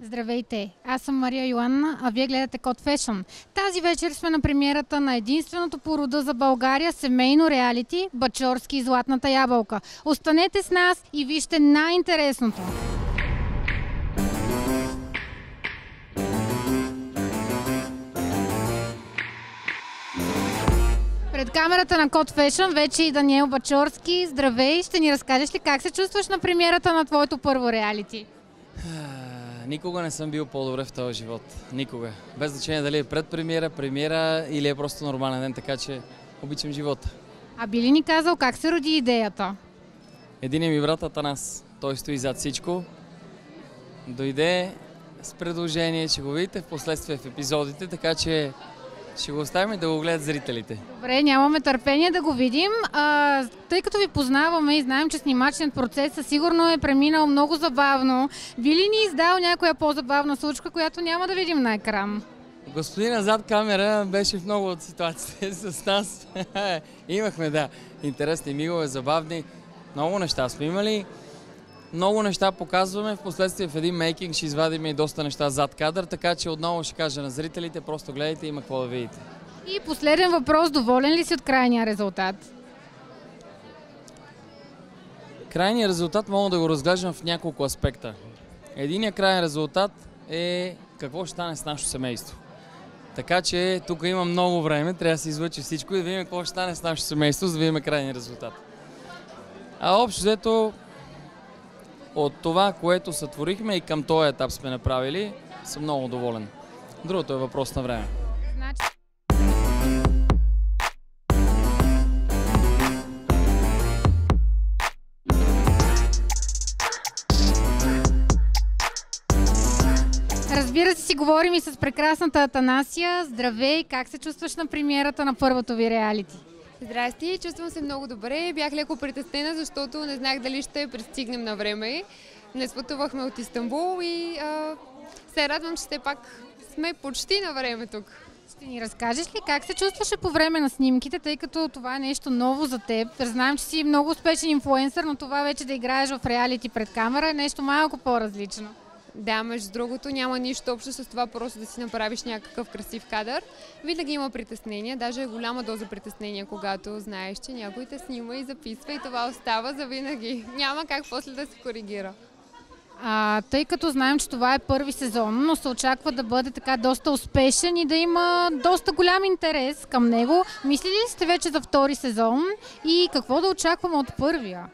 Здравейте, аз съм Мария Йоанна, а вие гледате Код Фешън. Тази вечер сме на премиерата на единственото по рода за България семейно реалити Бачорски и Златната ябълка. Останете с нас и вижте най-интересното. Пред камерата на Код Фешън вече и Даниел Бачорски. Здравей, ще ни разкажеш ли как се чувстваш на премиерата на твоето първо реалити? Никога не съм бил по-добре в този живот. Никога. Без значение дали е пред премиера, премиера или е просто нормален ден, така че обичам живота. А би ли ни казал как се роди идеята? Един ми брат Атанас. Той стои зад всичко. Дойде с предложение, че го видите в последствие в епизодите, така че ще го оставим и да го гледат зрителите. Добре, нямаме търпение да го видим. А, тъй като ви познаваме и знаем, че снимачният процес със сигурно е преминал много забавно, би ли ни издал някоя по-забавна случка, която няма да видим на екран? Господина зад камера беше в много от ситуациите с нас. Имахме, да, интересни мигове, забавни. Много неща сме имали. Много неща показваме, в последствие в един мейкинг ще извадим и доста неща зад кадър, така че отново ще кажа на зрителите, просто гледайте, има какво да видите. И последен въпрос, доволен ли си от крайния резултат? Крайният резултат мога да го разглеждам в няколко аспекта. Единият крайен резултат е какво ще стане с нашето семейство. Така че тук има много време, трябва да се излъчи всичко и да видим какво ще стане с нашето семейство, за да видим крайния резултат. А общо взето от това, което сътворихме и към този етап сме направили, съм много доволен. Другото е въпрос на време. Разбира се, си говорим и с прекрасната Атанасия. Здравей, как се чувстваш на премиерата на първото ви реалити? Здрасти, чувствам се много добре. Бях леко притеснена, защото не знах дали ще пристигнем на време. Днес пътувахме от Истанбул и а, се радвам, че пак сме почти на време тук. Ще ни разкажеш ли как се чувстваше по време на снимките, тъй като това е нещо ново за теб? Знаем, че си много успешен инфлуенсър, но това вече да играеш в реалити пред камера е нещо малко по-различно. Да, между другото няма нищо общо с това просто да си направиш някакъв красив кадър. Винаги има притеснения, даже е голяма доза притеснения, когато знаеш, че някой те снима и записва и това остава за винаги. Няма как после да се коригира. А, тъй като знаем, че това е първи сезон, но се очаква да бъде така доста успешен и да има доста голям интерес към него. Мислили ли сте вече за втори сезон и какво да очакваме от първия?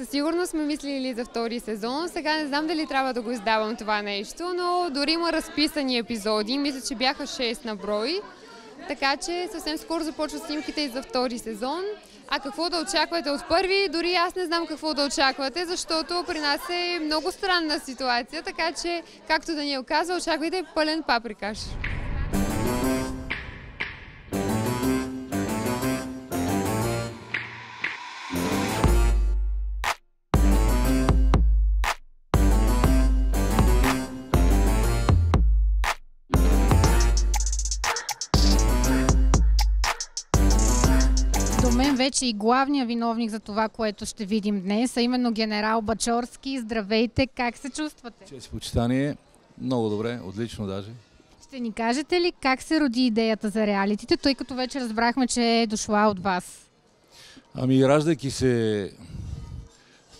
Със сигурност сме мислили за втори сезон. Сега не знам дали трябва да го издавам това нещо, но дори има разписани епизоди. Мисля, че бяха 6 на брой. Така че съвсем скоро започват снимките и за втори сезон. А какво да очаквате от първи? Дори аз не знам какво да очаквате, защото при нас е много странна ситуация, така че, както Даниел каза, очаквайте пълен паприкаш. До мен вече и главният виновник за това, което ще видим днес, а именно генерал Бачорски. Здравейте, как се чувствате? Чест почитание. Много добре, отлично даже. Ще ни кажете ли как се роди идеята за реалитите, тъй като вече разбрахме, че е дошла от вас? Ами, раждайки се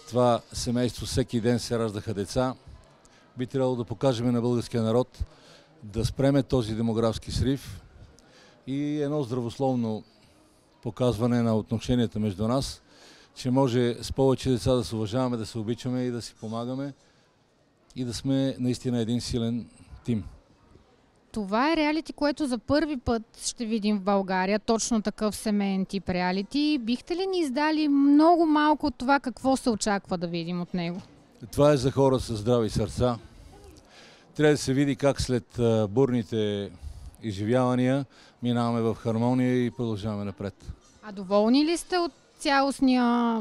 това семейство, всеки ден се раждаха деца, би трябвало да покажем на българския народ да спреме този демографски срив и едно здравословно показване на отношенията между нас, че може с повече деца да се уважаваме, да се обичаме и да си помагаме и да сме наистина един силен тим. Това е реалити, което за първи път ще видим в България, точно такъв семейен тип реалити. Бихте ли ни издали много малко от това какво се очаква да видим от него? Това е за хора с здрави сърца. Трябва да се види как след бурните изживявания минаваме в хармония и продължаваме напред. А доволни ли сте от цялостния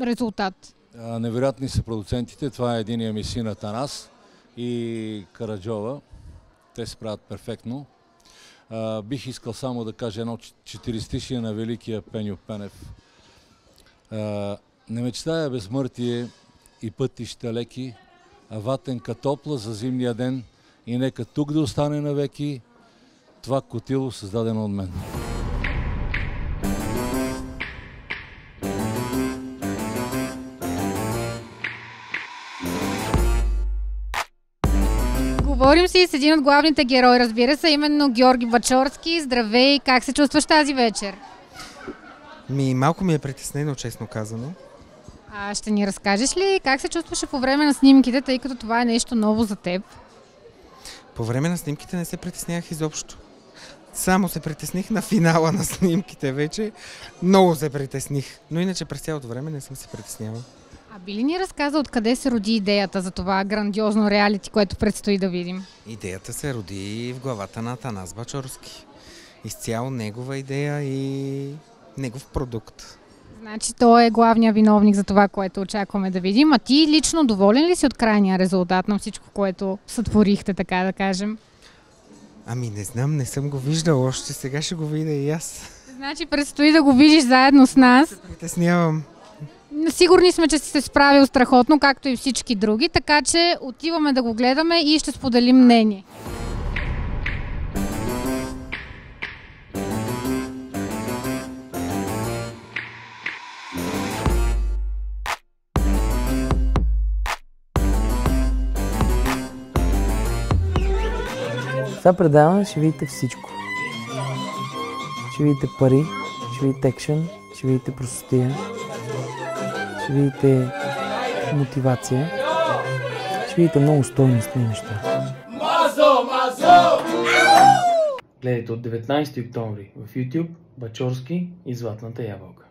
резултат? А, Невероятни са продуцентите. Това е единия ми син Атанас и Караджова. Те се правят перфектно. А, бих искал само да кажа едно ч- четиристишие на великия Пеню Пенев. А, не мечтая безсмъртие и пътища леки, ватенка топла за зимния ден и нека тук да остане навеки това котило, създадено от мен. Говорим си с един от главните герои, разбира се, именно Георги Бачорски. Здравей, как се чувстваш тази вечер? Ми, малко ми е притеснено, честно казано. А ще ни разкажеш ли как се чувстваше по време на снимките, тъй като това е нещо ново за теб? По време на снимките не се притеснях изобщо. Само се притесних на финала на снимките вече. Много се притесних. Но иначе през цялото време не съм се притеснявал. А би ли ни разказа откъде се роди идеята за това грандиозно реалити, което предстои да видим? Идеята се роди в главата на Атанас Бачорски. Изцяло негова идея и негов продукт. Значи той е главният виновник за това, което очакваме да видим. А ти лично доволен ли си от крайния резултат на всичко, което сътворихте, така да кажем? Ами не знам, не съм го виждал още. Сега ще го видя и аз. Значи предстои да го видиш заедно с нас. Притеснявам. Сигурни сме, че си се справил страхотно, както и всички други, така че отиваме да го гледаме и ще споделим мнение. Това предаване ще видите всичко. Ще видите пари, ще видите екшен, ще видите простотия, ще видите мотивация, ще видите много стойностни неща. Мазо, мазо! Гледайте от 19 октомври в YouTube Бачорски и Златната ябълка.